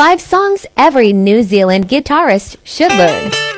5 songs every New Zealand guitarist should learn.